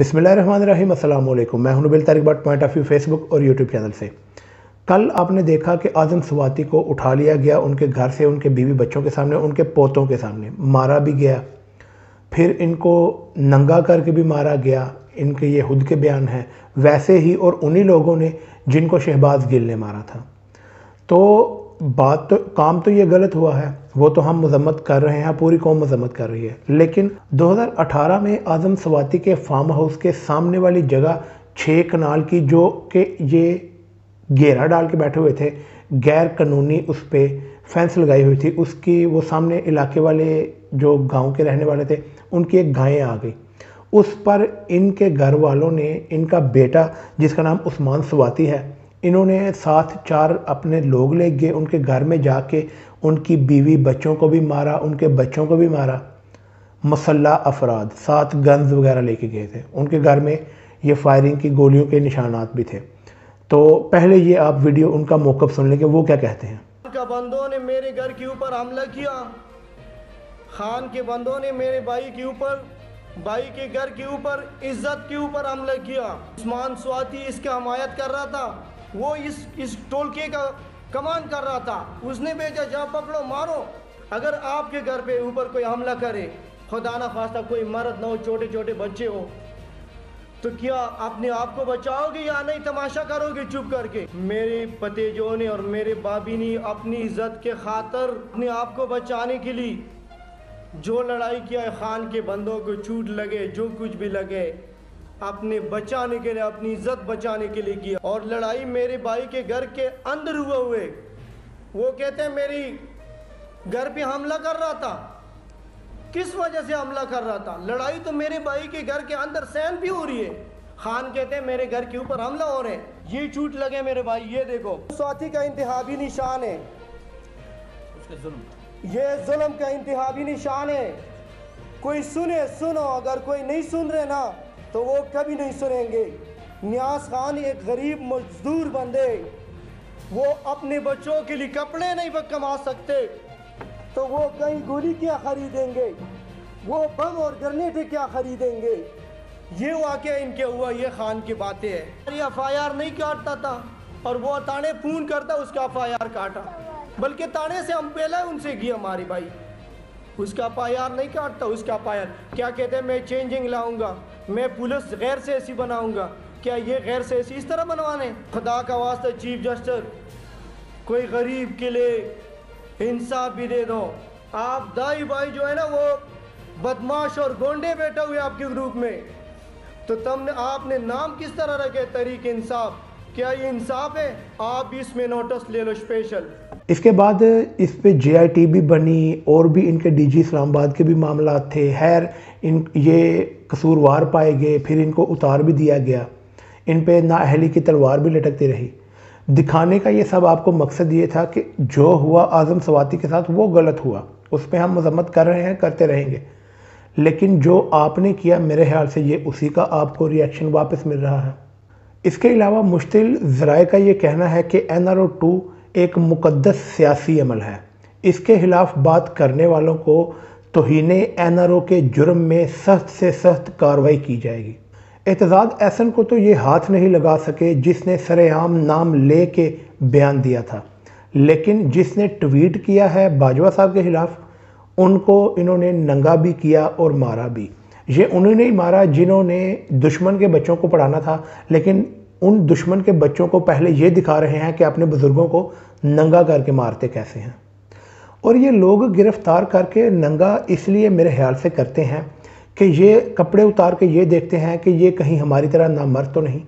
बिसमीम अल्लाम मैं हूँ Nabil Tariq Butt point of view Facebook और यूट्यूब चैनल से। कल आपने देखा कि आज़म सवाती को उठा लिया गया उनके घर से, उनके बीवी बच्चों के सामने, उनके पोतों के सामने। मारा भी गया। फिर इनको नंगा करके भी मारा गया। इनके ये खुद के बयान हैं। वैसे ही और उन्हीं लोगों ने जिनको शहबाज गिल ने मारा था। तो बात तो काम तो ये गलत हुआ है। वो तो हम मजम्मत कर रहे हैं, पूरी कौम मजम्मत कर रही है। लेकिन 2018 में आज़म सवाती के फार्म हाउस के सामने वाली जगह छः कनाल की, जो कि ये घेरा डाल के बैठे हुए थे, गैर कानूनी उस पर फेंस लगाई हुई थी। उसकी, वो सामने इलाके वाले जो गाँव के रहने वाले थे, उनकी एक गायें आ गई। उस पर इनके घर वालों ने, इनका बेटा, जिसका नाम उस्मान सवाती है इन्होंने साथ चार अपने लोग ले गए। उनके घर में जाके उनकी बीवी बच्चों को भी मारा, उनके बच्चों को भी मारा। मसल्ला अफराद साथ गन्स वगैरह लेके गए थे। उनके घर में ये फायरिंग की गोलियों के निशानात भी थे। तो पहले ये आप वीडियो उनका मौकफ सुन लेंगे, वो क्या कहते हैं? बंदों ने मेरे घर के ऊपर हमला किया। खान के बंदों ने मेरे भाई के ऊपर, भाई के घर के ऊपर, इज़्ज़त के ऊपर हमला किया। उस्मान स्वाति इसका हमायत कर रहा था। वो इस इस टोलके का कमान कर रहा था। उसने भेजा जा पकड़ो, मारो। अगर आपके घर पे ऊपर कोई हमला करे, खुदा ना खास्ता कोई मर्द ना हो छोटे छोटे बच्चे हो तो क्या अपने आप को बचाओगे या नहीं? तमाशा करोगे चुप करके? मेरे पतेजों ने और मेरे बाबी ने अपनी इज़्ज़त के खातर अपने आप को बचाने के लिए जो लड़ाई किया है, खान के बंदों को छूट लगे, जो कुछ भी लगे अपने बचाने के लिए अपनी इज़्ज़त बचाने के लिए किया। और लड़ाई मेरे भाई के घर के अंदर हुए हुए। वो कहते हैं मेरी घर पे हमला कर रहा था। किस वजह से हमला कर रहा था? लड़ाई तो मेरे भाई के घर के अंदर सहन भी हो रही है। खान कहते हैं मेरे घर के ऊपर हमला हो रहे हैं। ये चूट लगे मेरे भाई ये देखो। स्वाति का इंतहाबी निशान है। ये जुल्म का इंतहाबी निशान है। कोई सुने सुनो। अगर कोई नहीं सुन रहे ना तो वो कभी नहीं सुनेंगे। न्यास खान एक गरीब, मजदूर बंदे। वो अपने बच्चों के लिए कपड़े नहीं कमा सकते। तो वो कहीं गोली क्या खरीदेंगे? वो बम और ग्रनेट क्या खरीदेंगे? ये वाक्य इनके हुआ, ये खान की बातें हैं। एफ़ आई आर नहीं काटता था। और वो ताने फ़ोन करता, उसका एफ़ आई आर काटा। बल्कि ताने से हम पहले उनसे किया हमारी भाई। उसका पायार नहीं काटता, उसका पायार क्या कहते हैं? मैं चेंजिंग लाऊँगा। मैं पुलिस गैर से ऐसी बनाऊँगा। क्या ये गैर से ऐसी इस तरह बनवाने? खुदा का वास्ता, चीफ जस्टिस कोई गरीब के लिए इंसाफ भी दे दो। आप दाई भाई जो है ना, वो बदमाश और गोंडे बैठे हुए आपके ग्रुप में। तो तुमने, आपने नाम किस तरह रखे? तरीक इंसाफ। क्या ये इंसाफ है? आप इसमें नोटिस ले लो स्पेशल इसके बाद इस पे जे भी बनी, और भी इनके डीजी इस्लामाबाद के भी मामला थे। हैर इन, ये कसूरवार पाए गए, फिर इनको उतार भी दिया गया। इन पे नाअहली की तलवार भी लटकती रही। दिखाने का ये सब आपको मकसद ये था कि जो हुआ आज़म सवाती के साथ, वो गलत हुआ। उस पर हम मजम्मत कर रहे हैं, करते रहेंगे। लेकिन जो आपने किया, मेरे ख्याल से ये उसी का आपको रिएक्शन वापस मिल रहा है। इसके अलावा मुश्तिल ज़राए का ये कहना है कि एन आर ओ टू एक मुकदस सियासी अमल है। इसके खिलाफ बात करने वालों को तोहन एन आर ओ के जुर्म में सख्त से सख्त कार्रवाई की जाएगी। एतजाद एहसन को तो ये हाथ नहीं लगा सके जिसने सरेआम नाम ले के बयान दिया था। लेकिन जिसने ट्वीट किया है बाजवा साहब के खिलाफ, उनको इन्होंने नंगा भी किया और मारा भी। ये उन्होंने ही मारा जिन्होंने दुश्मन के बच्चों को पढ़ाना था, लेकिन उन दुश्मन के बच्चों को पहले ये दिखा रहे हैं कि अपने बुज़ुर्गों को नंगा करके मारते कैसे हैं। और ये लोग गिरफ़्तार करके नंगा इसलिए मेरे ख्याल से करते हैं कि ये कपड़े उतार के ये देखते हैं कि ये कहीं हमारी तरह ना मर तो नहीं।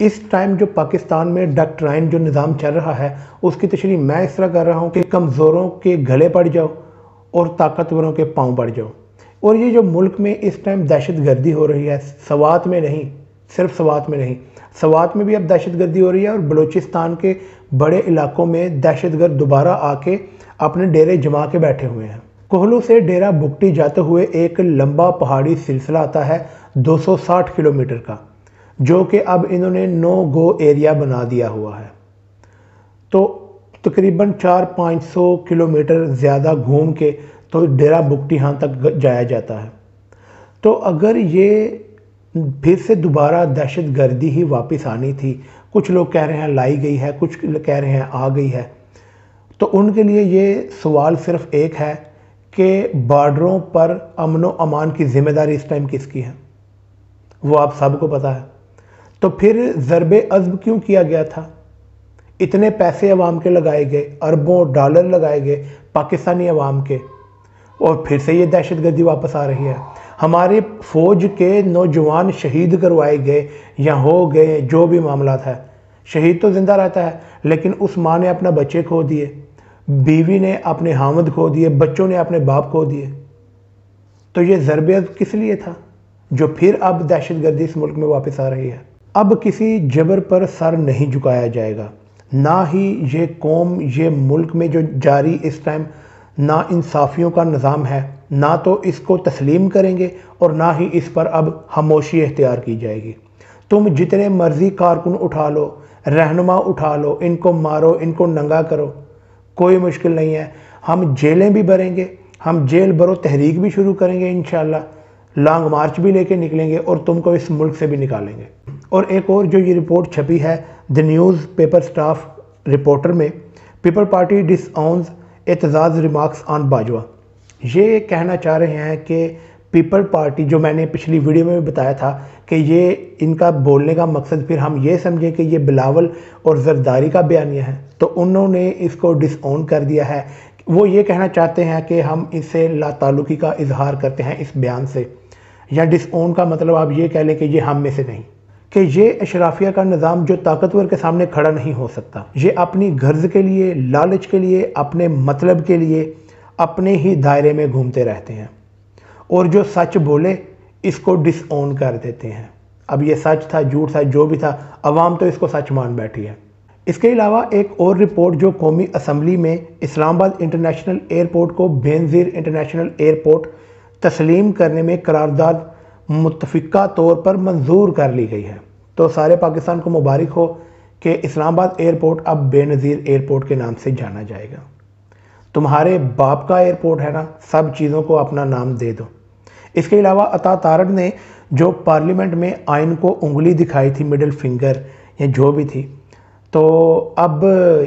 इस टाइम जो पाकिस्तान में डॉक्टराइन जो निज़ाम चल रहा है, उसकी तशरी मैं इस तरह कर रहा हूँ कि कमज़ोरों के गले पड़ जाओ और ताकतवरों के पाँव पड़ जाओ। और ये जो मुल्क में इस टाइम दहशत गर्दी हो रही है, सवात में नहीं सिर्फ़ सवात में नहीं। सवात में भी अब दहशत गर्दी हो रही है और बलूचिस्तान के बड़े इलाकों में दहशत गर्द दोबारा आके अपने डेरे जमा के बैठे हुए हैं। कोहलू से डेरा बुकटी जाते हुए एक लंबा पहाड़ी सिलसिला आता है 260 किलोमीटर का, जो कि अब इन्होंने नो गो एरिया बना दिया हुआ है। तो तकरीबन चार पाँच सौ किलोमीटर ज़्यादा घूम के तो डेरा बुकटी यहाँ तक जाया जाता है। तो अगर ये फिर से दोबारा दहशत गर्दी ही वापस आनी थी। कुछ लोग कह रहे हैं, लाई गई है, कुछ कह रहे हैं, आ गई है। तो उनके लिए ये सवाल सिर्फ़ एक है कि बॉर्डरों पर अमन अमान की ज़िम्मेदारी इस टाइम किसकी है? वो आप सबको पता है। तो फिर ज़रब अज़ब क्यों किया गया था? इतने पैसे अवाम के लगाए गए, अरबों डॉलर लगाए गए पाकिस्तानी अवाम के। और फिर से ये दहशत गर्दी वापस आ रही है। हमारे फ़ौज के नौजवान शहीद करवाए गए या हो गए, जो भी मामला था, शहीद तो ज़िंदा रहता है, लेकिन उस माँ ने अपना बच्चे खो दिए, बीवी ने अपने हामद खो दिए, बच्चों ने अपने बाप खो दिए। तो ये ज़रबियत किस लिए था, जो फिर अब दहशत गर्दी इस मुल्क में वापस आ रही है? अब किसी जबर पर सर नहीं झुकाया जाएगा। ना ही ये कौम, ये मुल्क में जो जारी इस टाइम ना इंसाफियों का निज़ाम है, ना तो इसको तस्लीम करेंगे और ना ही इस पर अब खामोशी इख्तियार की जाएगी। तुम जितने मर्ज़ी कारकुन उठा लो, रहनुमा उठा लो, इनको मारो, इनको नंगा करो, कोई मुश्किल नहीं है। हम जेलें भी भरेंगे, हम जेल भरो तहरीक भी शुरू करेंगे इन लॉन्ग मार्च भी लेके निकलेंगे और तुमको इस मुल्क से भी निकालेंगे। और एक और जो ये रिपोर्ट छपी है, The News paper staff reporter में, People Party disowns Aitzaz remarks on Bajwa. ये कहना चाह रहे हैं कि पीपल पार्टी, जो मैंने पिछली वीडियो में भी बताया था कि ये इनका बोलने का मकसद, फिर हम ये समझें कि ये बिलावल और जरदारी का बयानिया है तो उन्होंने इसको डिसऑन कर दिया है। वो ये कहना चाहते हैं कि हम इससे ला ताल्लुकी का इजहार करते हैं इस बयान से। या डिसऑन का मतलब आप ये कह लें कि ये हम में से नहीं। कि ये अशराफिया का निज़ाम जो ताकतवर के सामने खड़ा नहीं हो सकता। ये अपनी गर्ज के लिए, लालच के लिए, अपने मतलब के लिए, अपने ही दायरे में घूमते रहते हैं। और जो सच बोले, इसको डिसऑन कर देते हैं। अब ये सच था, झूठ था, जो भी था, अवाम तो इसको सच मान बैठी है। इसके अलावा एक और रिपोर्ट जो कौमी असम्बली में इस्लामाबाद इंटरनेशनल एयरपोर्ट को बेनज़ीर इंटरनेशनल एयरपोर्ट तस्लीम करने में करारदाद मुतफ़ा तौर पर मंजूर कर ली गई है। तो सारे पाकिस्तान को मुबारक हो कि इस्लामाबाद एयरपोर्ट अब बेनज़ीर एयरपोर्ट के नाम से जाना जाएगा। तुम्हारे बाप का एयरपोर्ट है ना, सब चीज़ों को अपना नाम दे दो। इसके अलावा अता तारड ने जो पार्लियामेंट में आइन को उंगली दिखाई थी, मिडिल फिंगर या जो भी थी तो अब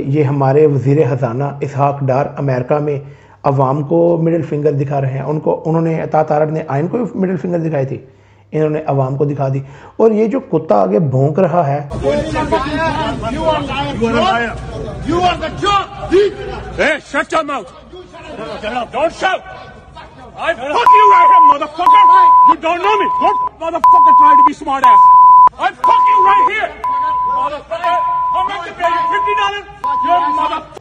ये हमारे वज़ी ख़जाना इसहाक डार अमेरिका में अवाम को मिडिल फिंगर दिखा रहे हैं। उनको, उन्होंने अता तारड़ ने आइन को मिडिल फिंगर दिखाई थी। इन्होंने अवाम को दिखा दी। और ये जो कुत्ता आगे भोंक रहा है right here.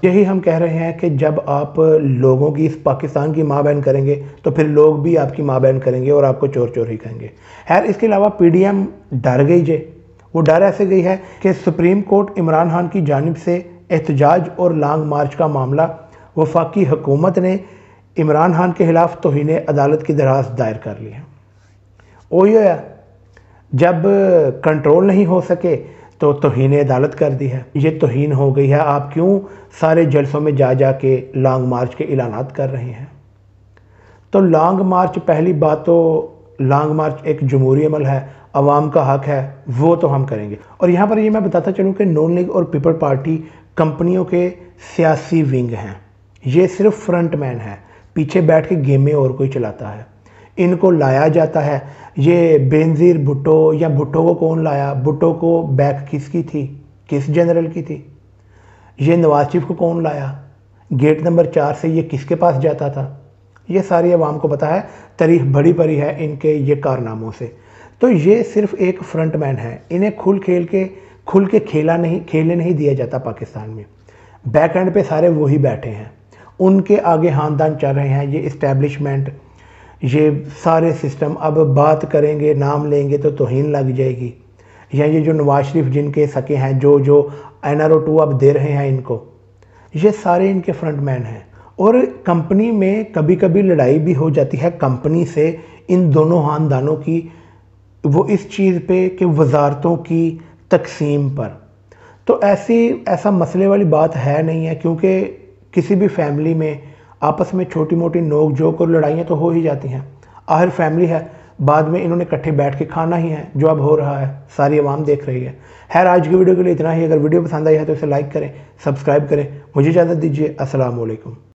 यही हम कह रहे हैं कि जब आप लोगों की इस पाकिस्तान की माँ बहन करेंगे तो फिर लोग भी आपकी माँ बहन करेंगे और आपको चोर चोर ही कहेंगे खैर, इसके अलावा पीडीएम डर गई जे। वो डर ऐसे गई है कि सुप्रीम कोर्ट इमरान खान की जानब से एहतजाज और लॉन्ग मार्च का मामला, वफाकी हुकूमत ने इमरान खान के खिलाफ तोहन अदालत की दराज दायर कर ली है। वही जब कंट्रोल नहीं हो सके तो तोहन अदालत कर दी है। ये तोहन हो गई है। आप क्यों सारे जलसों में जा जा के लॉन्ग मार्च के ऐलान कर रहे हैं? तो लॉन्ग मार्च पहली बात तो लॉन्ग मार्च एक जमहूरी अमल है। अवाम का हक है, वो तो हम करेंगे। और यहाँ पर ये मैं बताता चलूँ कि नॉन लीग और पीपल पार्टी कंपनियों के सियासी विंग हैं। ये सिर्फ़ फ्रंट मैन है। पीछे बैठ के गेमें और कोई चलाता है। इनको लाया जाता है। ये बेनज़ीर भुट्टो या भुट्टो को कौन लाया? भुट्टो को बैक किसकी थी? किस जनरल की थी? ये नवाज़ शरीफ को कौन लाया? गेट नंबर चार से ये किसके पास जाता था? ये सारी आवाम को पता है, तारीख बड़ी बड़ी है इनके ये कारनामों से। तो ये सिर्फ़ एक फ्रंट मैन है। इन्हें खुल खेल के, खुल के खेला नहीं, खेलने नहीं दिया जाता पाकिस्तान में। बैक एंड पे सारे वही बैठे हैं। उनके आगे हानदान चल रहे हैं। ये इस्टेब्लिशमेंट ये सारे सिस्टम अब बात करेंगे, नाम लेंगे तो तोहन लग जाएगी। या ये जो नवाज़ शरीफ जिनके सके हैं, जो जो एन आर ओ टू अब दे रहे हैं इनको, ये सारे इनके फ्रंट मैन हैं। और कंपनी में कभी कभी लड़ाई भी हो जाती है कंपनी से इन दोनों खानदानों की, वो इस चीज़ पे कि वजारतों की तकसीम पर। तो ऐसी, ऐसा मसले वाली बात है नहीं है, क्योंकि किसी भी फैमिली में आपस में छोटी मोटी नोक जोक और लड़ाइयाँ तो हो ही जाती हैं। आखिर फैमिली है, बाद में इन्होंने इकट्ठे बैठ के खाना ही है, जो अब हो रहा है, सारी आवाम देख रही है। हैर आज की वीडियो के लिए इतना ही। अगर वीडियो पसंद आई है तो इसे लाइक करें, सब्सक्राइब करें। मुझे इजाज़त दीजिए। असलकुम